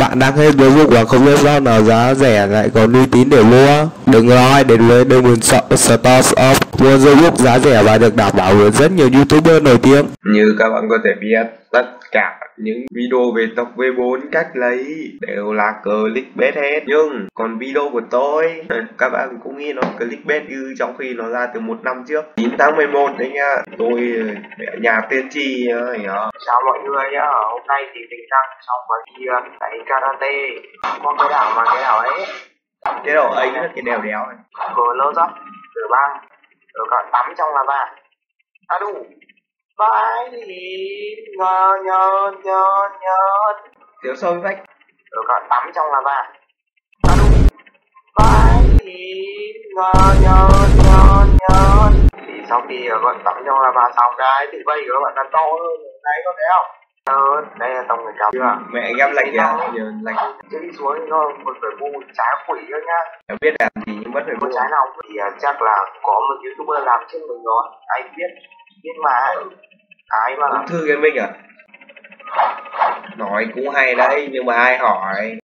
Bạn đang hết Facebook và không biết rau nào giá rẻ lại còn uy tín để mua. Đừng nói đến với Diamond Store Shop. Mua Facebook giá rẻ và được đảm bảo với rất nhiều YouTuber nổi tiếng. Như các bạn có thể biết, tất cả những video về tập V4 cách lấy đều là clickbait hết. Nhưng còn video của tôi, các bạn cũng nghĩ nó clickbait như trong khi nó ra từ một năm trước. 9 tháng 11 đấy nha. Tôi ở nhà tiên tri nhá. Chào mọi người nhá, hôm nay thì mình đang xong và đi đánh karate Qua cái đảo mà cái đảo ấy Cái đầu ấy là cái đèo đéo này. Vừa lơ dốc, rửa băng Rồi cả tắm trong là ba À đủ Bãi ngờ nhờ nhờ nhờ Thiếu sâu vách. Rồi cả tắm trong là ba À đủ Bãi ngờ nhờ nhờ nhờ Thì sau khi các bạn tắm trong là ba xong cái thì vây của các bạn là to hơn. Đấy có thấy không? Ờ, đây là tổng người chồng. Chưa? Mẹ em lạnh kìa, giờ lạnh. chứ đi xuống thì nó còn phải mua trái quỷ nữa nhá Em biết làm gì nhưng vẫn phải mua mua. trái nào thì à, chắc là có một youtuber làm trên mình rồi anh biết nhưng mà cái mà Ung thư gaming à? Nói cũng hay đấy, nhưng mà ai hỏi